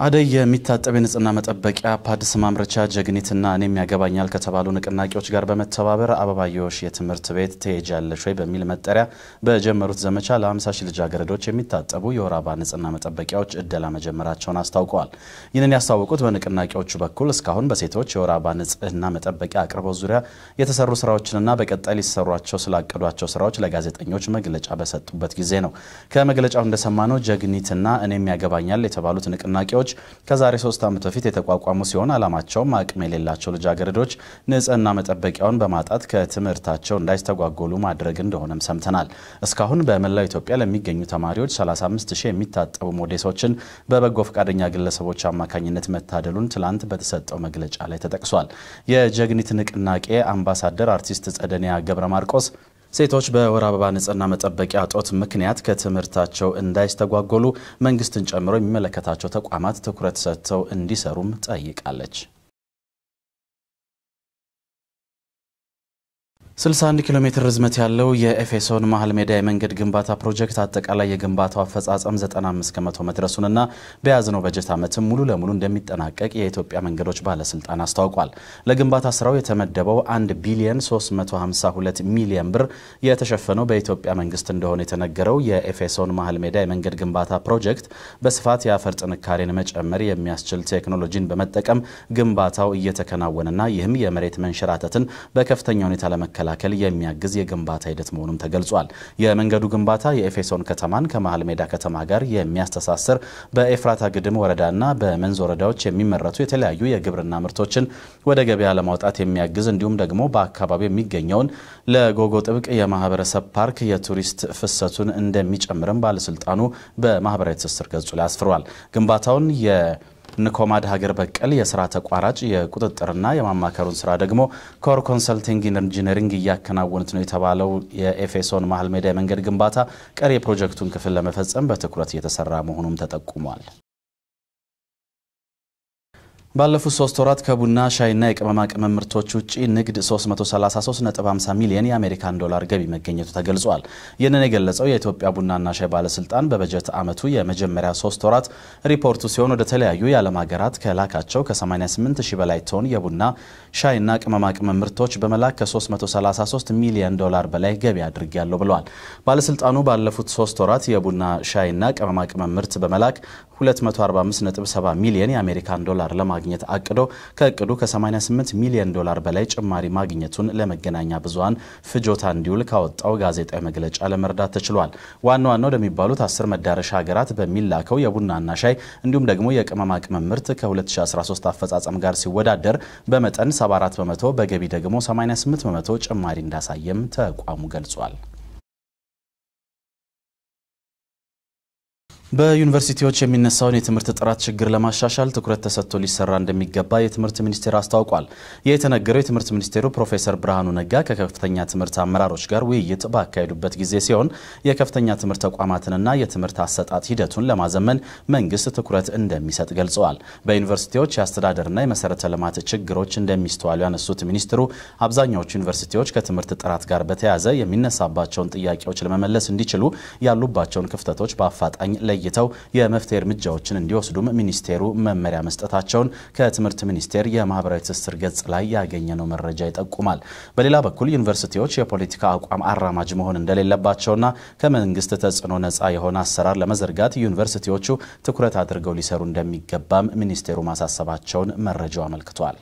አደይ የሚታጠብ የንጽህና መጠበቂያ ፓድስ ማምረቻ ጀግኒትና እኔም ያገባኛል ከተባሉ ንቅናቄዎች ጋር በመተባበር አበባየሁሽ የትምህርት ቤት ትሄጃለሽ ወይ በሚል መጠሪያ በጀመሩት ዘመቻ ለ50 ሺህ ልጃገረዶች የሚታጠቡ የወር አበባ ንጽህና መጠበቂያዎች እደላ መጀመራቸውን አስታውቀዋል። ይህንን ያስታወቁት በንቅናቄዎቹ በኩል እስካሁን በሴቶች የወር አበባ ንጽህና መጠበቂያ አቅርቦት ዙሪያ የተሰሩ ስራዎችንና በቀጣይ ሊሰሯቸው ስላቀዷቸው ስራዎች ለጋዜጠኞች መግለጫ በሰጡበት ጊዜ ነው። ከመግለጫው እንደሰማነው ጀግኒትና እኔም ያገባኛል የተባሉት ንቅናቄዎች ከዛሬ ሶስት ዓመት በፊት የተቋቋሙ ሲሆን ዓላማቸውም አቅም የሌላቸው ልጃገረዶች ንጽህና መጠበቂያውን በማጣት ከትምህርታቸው እንዳይስተጓጎሉ ማድረግ እንደሆነም ሰምተናል። እስካሁን በመላው ኢትዮጵያ ለሚገኙ ተማሪዎች 35 ሺህ የሚታጠቡ ሞዴሶችን በበጎ ፈቃደኛ ግለሰቦች አማካኝነት መታደሉን ትላንት በተሰጠው መግለጫ ላይ ተጠቅሷል። የጀግኒት ንቅናቄ አምባሳደር አርቲስት ጸደኒያ ገብረ ማርቆስ ሴቶች በወር አበባ ንጽህና መጠበቂያ እጦት ምክንያት ከትምህርታቸው እንዳይስተጓጎሉ መንግስትን ጨምሮ የሚመለከታቸው ተቋማት ትኩረት ሰጥተው እንዲሰሩም ጠይቃለች። 61 ኪሎ ሜትር ርዝመት ያለው የኤፌሶን መሀል ሜዳ የመንገድ ግንባታ ፕሮጀክት አጠቃላይ የግንባታው አፈጻጸም 95 ከመቶ መድረሱንና በያዝነው በጀት ዓመትም ሙሉ ለሙሉ እንደሚጠናቀቅ የኢትዮጵያ መንገዶች ባለስልጣን አስታውቋል። ለግንባታ ስራው የተመደበው 1 ቢሊዮን 352 ሚሊዮን ብር የተሸፈነው በኢትዮጵያ መንግስት እንደሆነ የተነገረው የኤፌሶን መሀል ሜዳ የመንገድ ግንባታ ፕሮጀክት በስፋት የአፈር ጥንካሬን መጨመር የሚያስችል ቴክኖሎጂን በመጠቀም ግንባታው እየተከናወነና ይህም የመሬት መንሸራተትን በከፍተኛ ሁኔታ ለመከላከል ለመከላከል የሚያግዝ የግንባታ ሂደት መሆኑም ተገልጿል። የመንገዱ ግንባታ የኤፌሶን ከተማን ከመሀል ሜዳ ከተማ ጋር የሚያስተሳስር በኤፍራታ ግድም ወረዳና በመንዝ ወረዳዎች የሚመረቱ የተለያዩ የግብርና ምርቶችን ወደ ገበያ ለማውጣት የሚያግዝ እንዲሁም ደግሞ በአካባቢው የሚገኘውን ለጎጎ ጥብቅ የማህበረሰብ ፓርክ የቱሪስት ፍሰቱን እንደሚጨምርም ባለስልጣኑ በማህበራዊ ትስስር ገጹ ላይ አስፍሯል። ግንባታውን እንኮማድ ሀገር በቀል የስራ ተቋራጭ የቁጥጥርና የማማከሩን ስራ ደግሞ ኮር ኮንሰልቲንግ ኢንጂነሪንግ እያከናወኑት ነው የተባለው የኤፌሶን መሀል ሜዳ የመንገድ ግንባታ ቀሪ የፕሮጀክቱን ክፍል ለመፈጸም በትኩረት እየተሰራ መሆኑም ተጠቁሟል። ባለፉት ሶስት ወራት ከቡና ሻይና የቅመማ ቅመም ምርቶች ውጭ ንግድ 333.50 ሚሊዮን የአሜሪካን ዶላር ገቢ መገኘቱ ተገልጿል። ይህንን የገለጸው የኢትዮጵያ ቡናና ሻይ ባለስልጣን በበጀት ዓመቱ የመጀመሪያ ሶስት ወራት ሪፖርቱ ሲሆን ወደ ተለያዩ የዓለም ሀገራት ከላካቸው ከ88 ሺህ በላይ ቶን የቡና ሻይና ቅመማ ቅመም ምርቶች በመላክ ከ333 ሚሊዮን ዶላር በላይ ገቢ አድርጌያለሁ ብለዋል። ባለስልጣኑ ባለፉት ሶስት ወራት የቡና ሻይና ቅመማ ቅመም ምርት በመላክ 245.7 ሚሊዮን የአሜሪካን ዶላር ለማግኘት አቅዶ ከእቅዱ ከ88 ሚሊዮን ዶላር በላይ ጭማሪ ማግኘቱን ለመገናኛ ብዙኃን ፍጆታ እንዲውል ካወጣው ጋዜጣዊ መግለጫ ለመረዳት ተችሏል። ዋና ዋና ወደሚባሉት አስር መዳረሻ ሀገራት በሚላከው የቡናና ሻይ እንዲሁም ደግሞ የቅመማ ቅመም ምርት ከ2013 አፈጻጸም ጋር ሲወዳደር በመጠን 74 በመቶ በገቢ ደግሞ 88 በመቶ ጭማሪ እንዳሳየም ተቋሙ ገልጿል። በዩኒቨርሲቲዎች የሚነሳውን የትምህርት ጥራት ችግር ለማሻሻል ትኩረት ተሰጥቶ ሊሰራ እንደሚገባ የትምህርት ሚኒስቴር አስታውቋል። ይህ የተነገረው የትምህርት ሚኒስቴሩ ፕሮፌሰር ብርሃኑ ነጋ ከከፍተኛ ትምህርት አመራሮች ጋር ውይይት ባካሄዱበት ጊዜ ሲሆን የከፍተኛ ትምህርት ተቋማትንና የትምህርት አሰጣጥ ሂደቱን ለማዘመን መንግስት ትኩረት እንደሚሰጥ ገልጸዋል። በዩኒቨርሲቲዎች የአስተዳደርና የመሰረተ ልማት ችግሮች እንደሚስተዋሉ ያነሱት ሚኒስትሩ አብዛኛዎቹ ዩኒቨርሲቲዎች ከትምህርት ጥራት ጋር በተያያዘ የሚነሳባቸውን ጥያቄዎች ለመመለስ እንዲችሉ ያሉባቸውን ክፍተቶች በአፋጣኝ ለይተው የመፍትሄ እርምጃዎችን እንዲወስዱም ሚኒስቴሩ መመሪያ መስጠታቸውን ከትምህርት ሚኒስቴር የማህበራዊ ትስስር ገጽ ላይ ያገኘነው መረጃ ይጠቁማል። በሌላ በኩል ዩኒቨርሲቲዎች የፖለቲካ አቋም አራማጅ መሆን እንደሌለባቸውና ከመንግስት ተጽዕኖ ነፃ የሆነ አሰራር ለመዘርጋት ዩኒቨርሲቲዎቹ ትኩረት አድርገው ሊሰሩ እንደሚገባም ሚኒስቴሩ ማሳሰባቸውን መረጃው አመልክቷል።